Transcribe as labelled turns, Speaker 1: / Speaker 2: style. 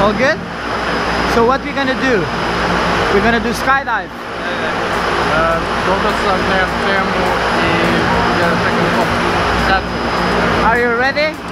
Speaker 1: All good? So what we gonna do? We're gonna do skydive. Are you ready?